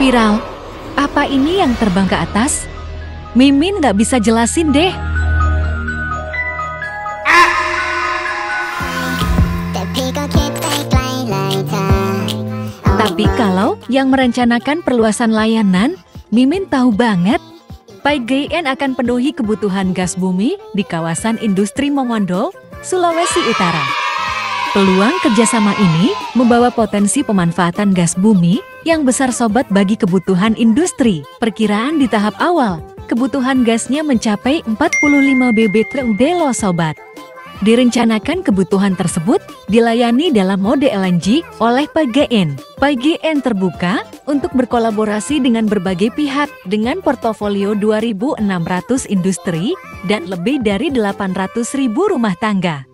Viral. Apa ini yang terbang ke atas? Mimin nggak bisa jelasin deh. Tapi kalau yang merencanakan perluasan layanan, Mimin tahu banget. PGN akan penuhi kebutuhan gas bumi di kawasan industri Mongondo, Sulawesi Utara. Peluang kerjasama ini membawa potensi pemanfaatan gas bumi yang besar sobat bagi kebutuhan industri. Perkiraan di tahap awal, kebutuhan gasnya mencapai 45 BB loh sobat. Direncanakan kebutuhan tersebut dilayani dalam mode LNG oleh PGN. PGN terbuka untuk berkolaborasi dengan berbagai pihak dengan portofolio 2.600 industri dan lebih dari 800.000 rumah tangga.